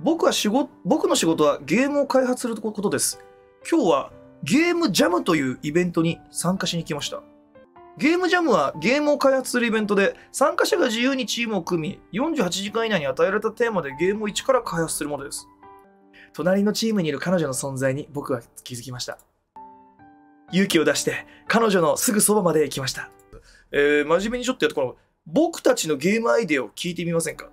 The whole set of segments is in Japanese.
僕は仕事、僕の仕事はゲームを開発することです。今日はゲームジャムというイベントに参加しに来ました。ゲームジャムはゲームを開発するイベントで参加者が自由にチームを組み48時間以内に与えられたテーマでゲームを一から開発するものです。隣のチームにいる彼女の存在に僕は気づきました。勇気を出して彼女のすぐそばまで行きました。えー、真面目にちょっとやってこの僕たちのゲームアイデアを聞いてみませんか？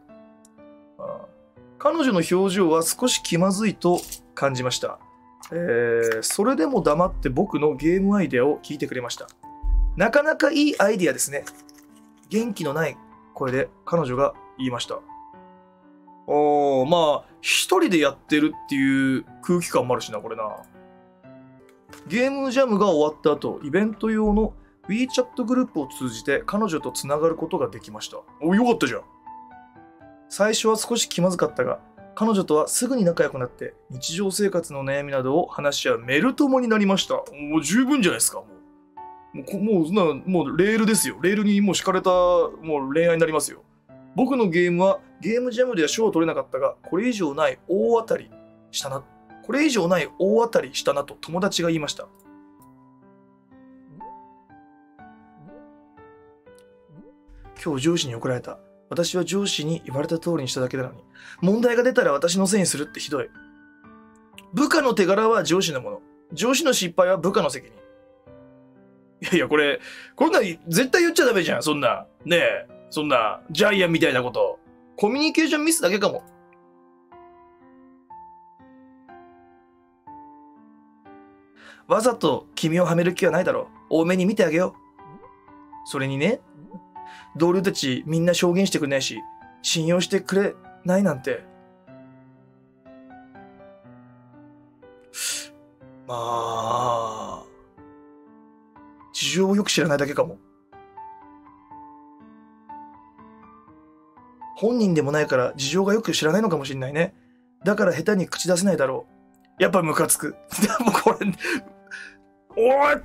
彼女の表情は少し気まずいと感じました。えー、それでも黙って僕のゲームアイデアを聞いてくれました。なかなかいいアイデアですね。元気のない声で彼女が言いました。おー、まあ、一人でやってるっていう空気感もあるしな、これな。ゲームジャムが終わった後、イベント用の WeChat グループを通じて彼女とつながることができました。お、よかったじゃん。最初は少し気まずかったが、彼女とはすぐに仲良くなって日常生活の悩みなどを話し合うメル友になりました。もう十分じゃないですか、もう。もう、もうそんな、もうレールですよ。レールにもう敷かれたもう恋愛になりますよ。僕のゲームはゲームジャムでは賞を取れなかったが、これ以上ない大当たりしたな。これ以上ない大当たりしたなと友達が言いました。今日上司に怒られた。私は上司に言われた通りにしただけなのに、問題が出たら私のせいにするってひどい。部下の手柄は上司のもの。上司の失敗は部下の責任。いやいや、これ、こんな絶対言っちゃダメじゃん、そんな。ねえ、そんな、ジャイアンみたいなこと。コミュニケーションミスだけかも。わざと君をはめる気はないだろう。多めに見てあげよう。それにね、同僚たちみんな証言してくれないし、信用してくれないなんて。まあ、事情をよく知らないだけかも。本人でもないから事情がよく知らないのかもしれないね。だから下手に口出せないだろう。やっぱムカつく。でもこれ、おい、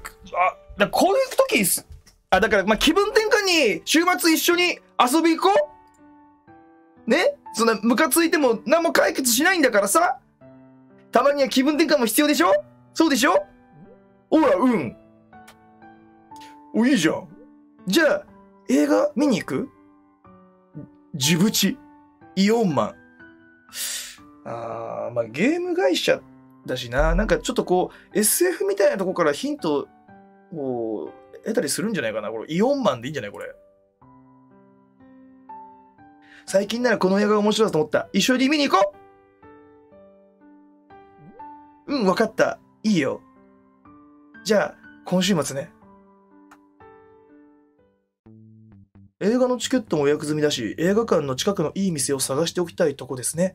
あ、こういう時です。あ、だから、まあ、気分転換に週末一緒に遊び行こう？ね？そんなムカついても何も解決しないんだからさ？たまには気分転換も必要でしょ？そうでしょ？ほら、うん。お、いいじゃん。じゃあ、映画見に行く？ジブチ、イオンマン。あー、まあ、ゲーム会社だしな。なんかちょっとこう、SF みたいなとこからヒントを得たりするんじゃないかな。これ、イオンマンでいいんじゃないこれ。最近ならこの映画が面白いだと思った。一緒に見に行こううん、わかった。いいよ。じゃあ、今週末ね。映画のチケットも予約済みだし、映画館の近くのいい店を探しておきたいとこですね。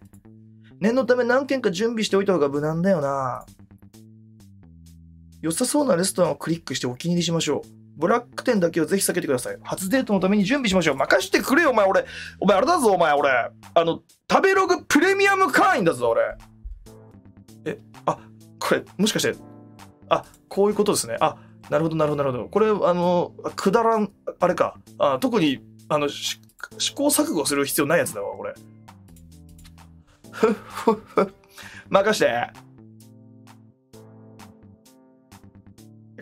念のため何軒か準備しておいた方が無難だよな。良さそうなレストランをクリックしてお気に入りしましょう。ブラック店だけはぜひ避けてください。初デートのために準備しましょう。任してくれよ、お前、俺。お前、あれだぞ、お前、俺。あの、食べログプレミアム会員だぞ、俺。え、あ、これ、もしかして、あ、こういうことですね。あ、なるほど、なるほど、なるほど。これ、あの、くだらん、あれか。あ特に、あの、試行錯誤する必要ないやつだわ、これ。ふっふっふ。任して。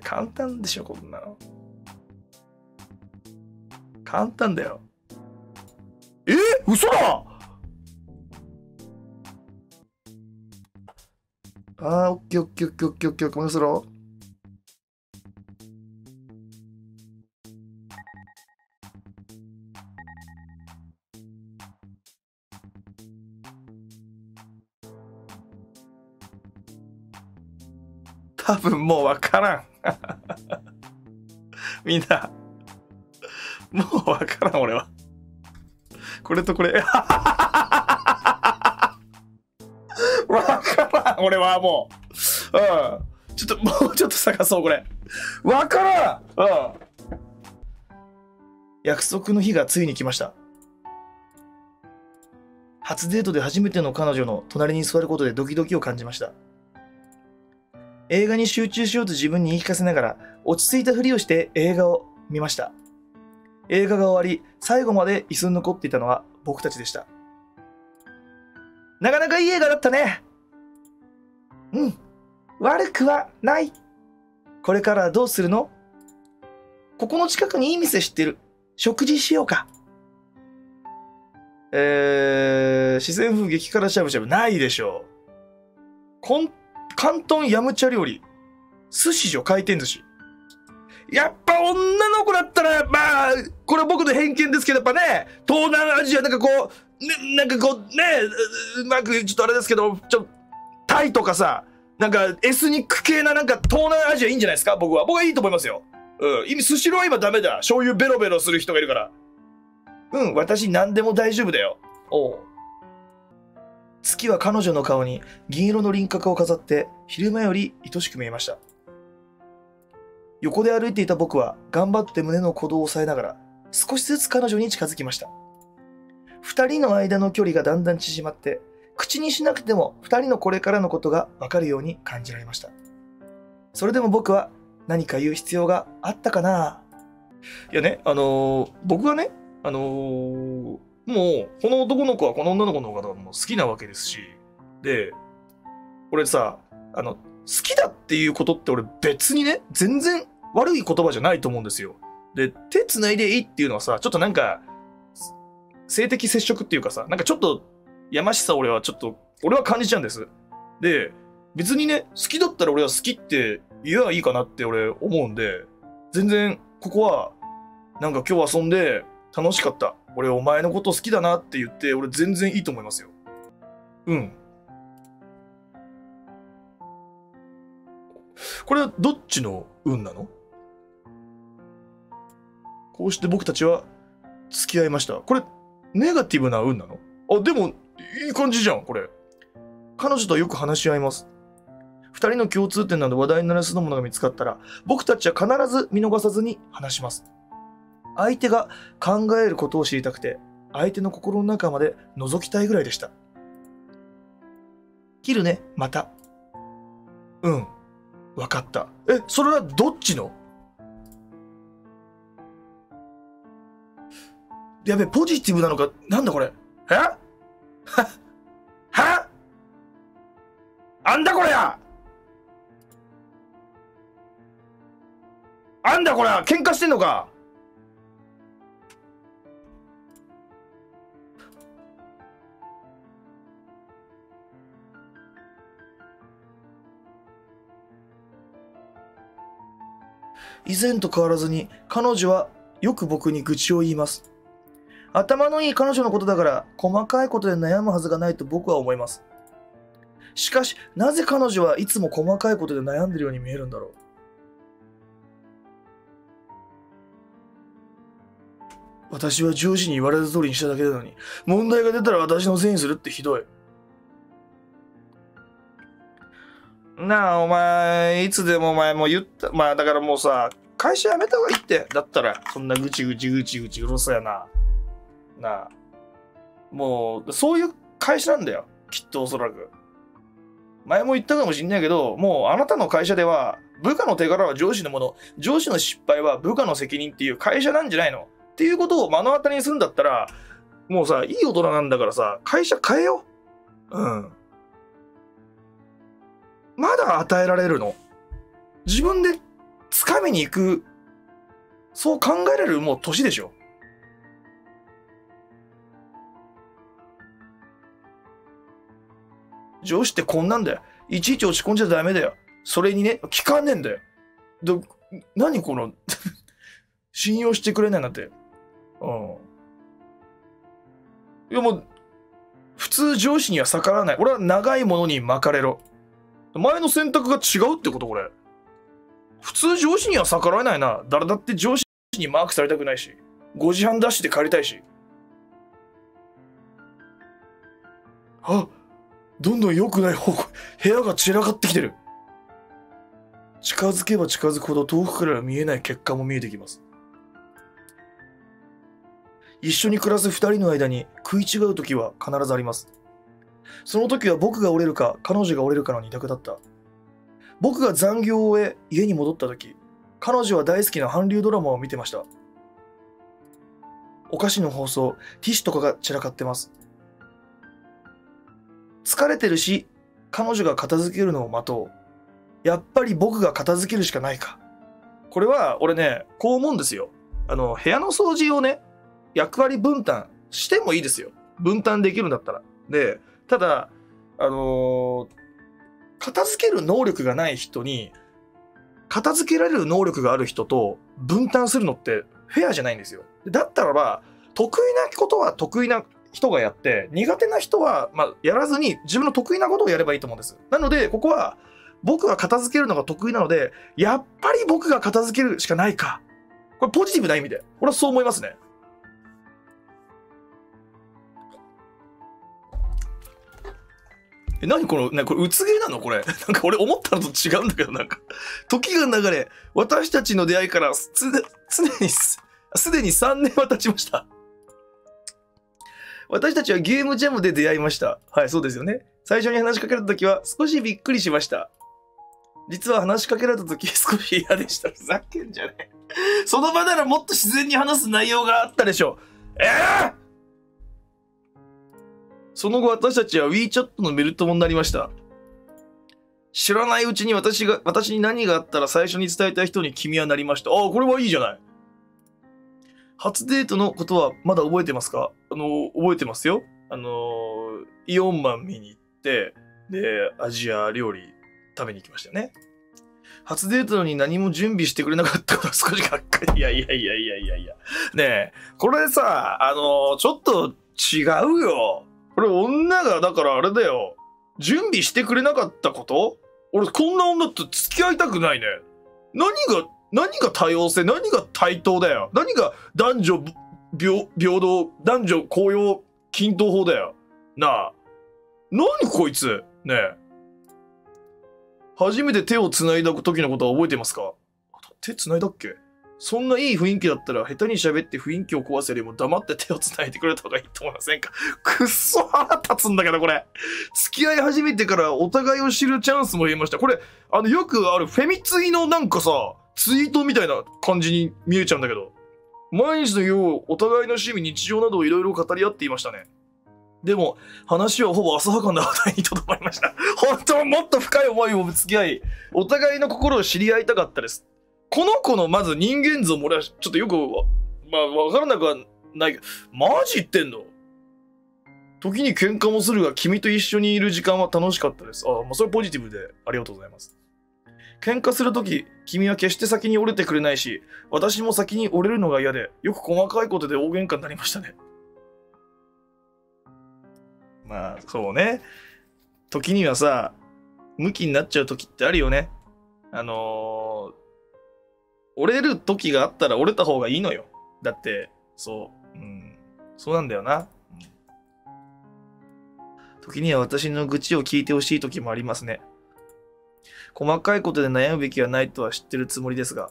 簡単でしょ、こんなの。簡単だよ。え嘘だあー、オッケーオッケーオッケーオッケーオッケー、任せろ？多分もうわからん。みんな、もうわからん、俺は。これとこれ。わからん、俺はもう。うん。ちょっと、もうちょっと探そう、これ。わからんうん。約束の日がついに来ました。初デートで初めての彼女の隣に座ることでドキドキを感じました。映画に集中しようと自分に言い聞かせながら落ち着いたふりをして映画を見ました。映画が終わり、最後まで椅子に残っていたのは僕たちでした。なかなかいい映画だったね。うん。悪くはない。これからどうするの？ここの近くにいい店知ってる。食事しようか。えー、四川風激辛しゃぶしゃぶないでしょう。広東ヤムチャ料理。寿司所回転寿司。やっぱ女の子だったら、まあ、これ僕の偏見ですけど、やっぱね、東南アジアなんかこう、ね、なんかこう、ね、うまく、ちょっとあれですけど、ちょ、タイとかさ、なんかエスニック系ななんか東南アジアいいんじゃないですか？僕は。僕はいいと思いますよ。うん。意味、スシローは今ダメだ。醤油ベロベロする人がいるから。うん、私何でも大丈夫だよ。おう。月は彼女の顔に銀色の輪郭を飾って昼間より愛しく見えました。横で歩いていた僕は頑張って胸の鼓動を押さえながら少しずつ彼女に近づきました。二人の間の距離がだんだん縮まって口にしなくても二人のこれからのことがわかるように感じられました。それでも僕は何か言う必要があったかな？いやね、あのー僕はね、あのーもう、この男の子はこの女の子の方がも好きなわけですし、で、俺さ、あの、好きだっていうことって俺別にね、全然悪い言葉じゃないと思うんですよ。で、手繋いでいいっていうのはさ、ちょっとなんか、性的接触っていうかさ、なんかちょっと、やましさ俺はちょっと、俺は感じちゃうんです。で、別にね、好きだったら俺は好きって言えばいいかなって俺思うんで、全然ここは、なんか今日遊んで楽しかった。俺お前のこと好きだなって言って、俺全然いいと思いますよ。うん。これはどっちの運なの？こうして僕たちは付き合いました。これ、ネガティブな運なの？あ、でも、いい感じじゃん、これ。彼女とよく話し合います。二人の共通点など話題になりそうなものが見つかったら、僕たちは必ず見逃さずに話します。相手が考えることを知りたくて、相手の心の中まで覗きたいぐらいでした。切るね、また。うん、わかった。え、それはどっちの？やべ、ポジティブなのか、なんだこれ？え？は？は？あんだこりゃあんだこりゃ喧嘩してんのか？以前と変わらずに彼女はよく僕に愚痴を言います。頭のいい彼女のことだから細かいことで悩むはずがないと僕は思います。しかし、なぜ彼女はいつも細かいことで悩んでるように見えるんだろう。私は上司に言われた通りにしただけなのに、問題が出たら私のせいにするってひどい。なあ、お前、いつでもお前も言った。まあだからもうさ、会社辞めた方がいいって。だったら、そんなぐちぐちぐちぐちうるさやな。なあ。もう、そういう会社なんだよ。きっとおそらく。前も言ったかもしんないけど、もうあなたの会社では、部下の手柄は上司のもの、上司の失敗は部下の責任っていう会社なんじゃないのっていうことを目の当たりにするんだったら、もうさ、いい大人なんだからさ、会社変えよう。うん。まだ与えられるの？自分で掴みに行く、そう考えられるもう年でしょ？上司ってこんなんだよ。いちいち落ち込んじゃダメだよ。それにね、聞かねえんだよ。で、何この、信用してくれないなんて。うん。いやもう、普通上司には逆らわない。俺は長いものに巻かれろ。前の選択が違うってことこれ。普通上司には逆らえないな。誰だって上司にマークされたくないし。5時半ダッシュで帰りたいし。あどんどん良くない方向、部屋が散らかってきてる。近づけば近づくほど遠くから見えない結果も見えてきます。一緒に暮らす二人の間に食い違う時は必ずあります。その時は僕が折れるか彼女が折れるかの二択だった。僕が残業を終え家に戻った時、彼女は大好きな韓流ドラマを見てました。お菓子の包装、ティッシュとかが散らかってます。疲れてるし、彼女が片付けるのを待とう。やっぱり僕が片付けるしかないか。これは、俺ね、こう思うんですよ。あの、部屋の掃除をね、役割分担してもいいですよ。分担できるんだったら。で、ただ、あのー片付ける能力がない人に、片付けられる能力がある人と分担するのってフェアじゃないんですよ。だったらば、得意なことは得意な人がやって、苦手な人は、まあ、やらずに自分の得意なことをやればいいと思うんです。なので、ここは、僕は片付けるのが得意なので、やっぱり僕が片付けるしかないか。これポジティブな意味で。俺はそう思いますね。え、何この、なこれ、うつげなの？これ。なんか俺思ったのと違うんだけど、なんか。時が流れ、私たちの出会いからす、つ、常にす、すでに3年は経ちました。私たちはゲームジャムで出会いました。はい、そうですよね。最初に話しかけられた時は少しびっくりしました。実は話しかけられた時少し嫌でした。ふざけんじゃねえ。その場ならもっと自然に話す内容があったでしょう。ええその後私たちは WeChat のメルトモになりました。知らないうちに私が、私に何があったら最初に伝えた人に君はなりました。ああ、これはいいじゃない。初デートのことはまだ覚えてますか？あの、覚えてますよ。あの、イオンマン見に行って、で、アジア料理食べに行きましたよね。初デートのに何も準備してくれなかったことは 少しがっかり。いやいやいやいやいやいや。ねえ、これさ、あの、ちょっと違うよ。これ女が、だからあれだよ。準備してくれなかったこと？俺こんな女と付き合いたくないね。何が、何が多様性？何が対等だよ何が男女平平等、男女公用均等法だよ。なあ。何こいつ？ねえ。初めて手を繋いだ時のことは覚えてますか？手繋いだっけ？そんないい雰囲気だったら下手に喋って雰囲気を壊せよりも黙って手を繋いでくれた方がいいと思いませんか？くっそ腹立つんだけどこれ。付き合い始めてからお互いを知るチャンスも言えました。これ、あの、よくあるフェミツイのなんかさ、ツイートみたいな感じに見えちゃうんだけど。毎日のよう、お互いの趣味、日常などをいろいろ語り合っていましたね。でも、話はほぼ浅はかな話題にとどまりました。本当はもっと深い思いをぶつけ合い、お互いの心を知り合いたかったです。この子のまず人間像も俺はちょっとよくわ、まあ、わからなくはないけど、マジ言ってんの？時に喧嘩もするが、君と一緒にいる時間は楽しかったです。ああ、もうそれポジティブでありがとうございます。喧嘩するとき、君は決して先に折れてくれないし、私も先に折れるのが嫌で、よく細かいことで大喧嘩になりましたね。まあ、そうね。時にはさ、向きになっちゃう時ってあるよね。あのー、折れる時があったら折れた方がいいのよ。だって、そう、うん、そうなんだよな。うん時には私の愚痴を聞いてほしい時もありますね。細かいことで悩むべきはないとは知ってるつもりですが、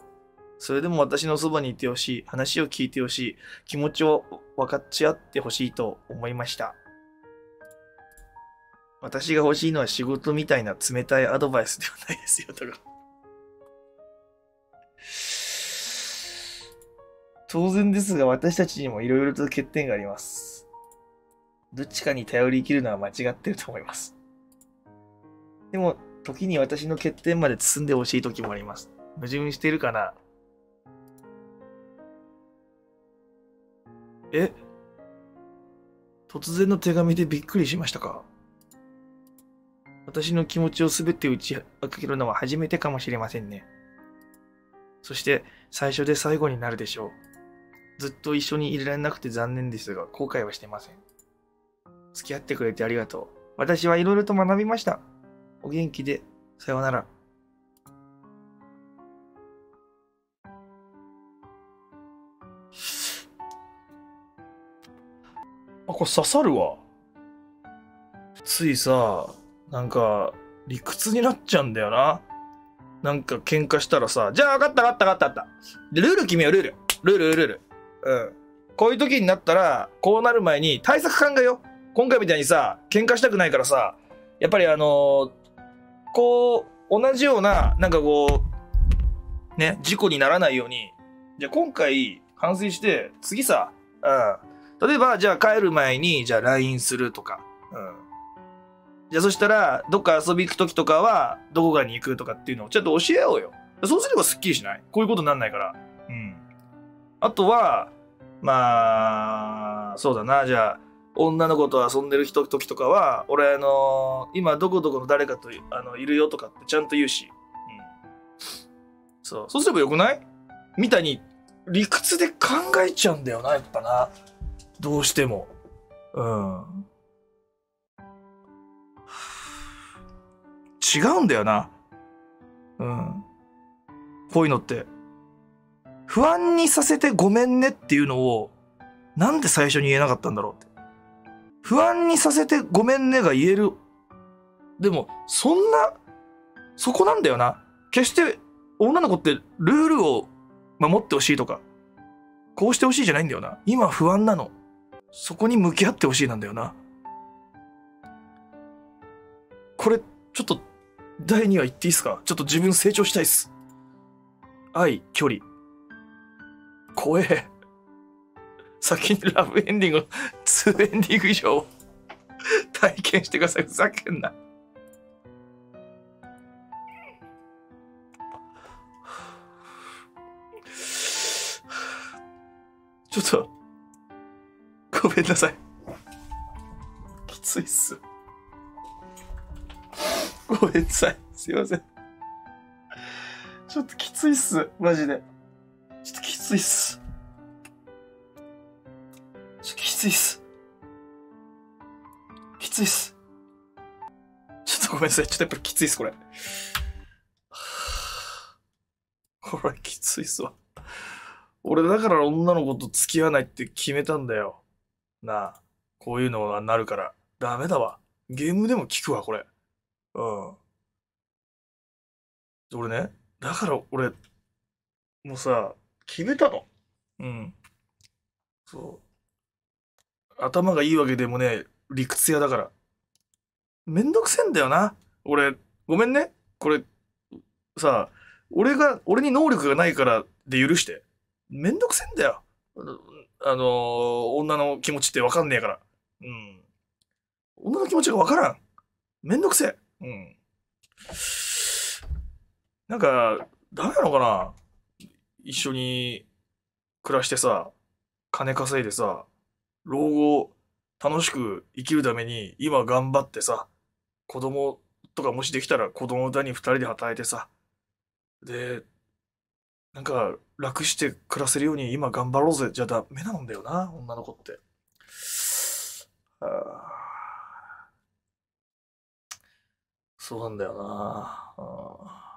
それでも私のそばにいてほしい、話を聞いてほしい、気持ちを分かち合ってほしいと思いました。私が欲しいのは仕事みたいな冷たいアドバイスではないですよ、だか。当然ですが、私たちにもいろいろと欠点があります。どっちかに頼り切るのは間違ってると思います。でも、時に私の欠点まで包んでほしい時もあります。矛盾してるかな？え？突然の手紙でびっくりしましたか？私の気持ちをすべて打ち明けるのは初めてかもしれませんね。そして最初で最後になるでしょう。ずっと一緒にいられなくて残念ですが、後悔はしてません。付き合ってくれてありがとう。私はいろいろと学びました。お元気で、さようなら。あ、これ刺さるわ。ついさ、なんか、理屈になっちゃうんだよな。なんか喧嘩したらさ、じゃあ分かった分かった分かった分かった。ルール決めよう、ルール。ルール、ルール。うん。こういう時になったら、こうなる前に対策考えよう。今回みたいにさ、喧嘩したくないからさ、やっぱりあのーこう、同じような、なんかこう、ね、事故にならないように、じゃあ今回反省して、次さ、うん。例えば、じゃあ帰る前に、じゃあ LINE するとか、うん。じゃあそしたら、どっか遊び行く時とかは、どこかに行くとかっていうのをちょっと教えようよ。そうすればスッキリしないこういうことになんないから。うん。あとは、まあ、そうだな、じゃあ、女の子と遊んでる人時とかは、俺、あの今どこどこの誰かとあのいるよとかってちゃんと言うし。うん。そう。そうすればよくない？みたいに、理屈で考えちゃうんだよな、やっぱな。どうしても。うん。違うんだよな。うん。こういうのって。不安にさせてごめんねっていうのを、なんで最初に言えなかったんだろうって。不安にさせてごめんねが言える。でも、そんな、そこなんだよな。決して女の子ってルールを守ってほしいとか、こうしてほしいじゃないんだよな。今不安なの。そこに向き合ってほしいなんだよな。これ、ちょっと、第2話言っていいっすか？ちょっと自分成長したいっす。愛、距離。怖え。先にラブエンディング、2エンディング以上、体験してください。ふざけんな。ちょっと、ごめんなさい。きついっす。ごめんなさい。すいません。ちょっときついっす。マジで。ちょっときついっす。ちょっときついっす。きついっす。ちょっとごめんなさい。ちょっとやっぱりきついっす、これ。これきついっすわ。俺だから女の子と付き合わないって決めたんだよ。なあ。こういうのがなるから。ダメだわ。ゲームでも聞くわ、これ。うん。俺ね、だから俺、もうさ、決めたの。うん。そう。頭がいいわけでもね、理屈屋だから。めんどくせえんだよな。俺、ごめんね。これ、さ、俺が、俺に能力がないからで許して。めんどくせえんだよ。あのー女の気持ちってわかんねえから。うん。女の気持ちがわからん。めんどくせえ。うん。なんか、ダメなのかな？一緒に暮らしてさ、金稼いでさ、老後楽しく生きるために今頑張ってさ、子供とかもしできたら子供だに二人で働いてさ、で、なんか楽して暮らせるように今頑張ろうぜじゃダメなんだよな、女の子って。あーそうなんだよな。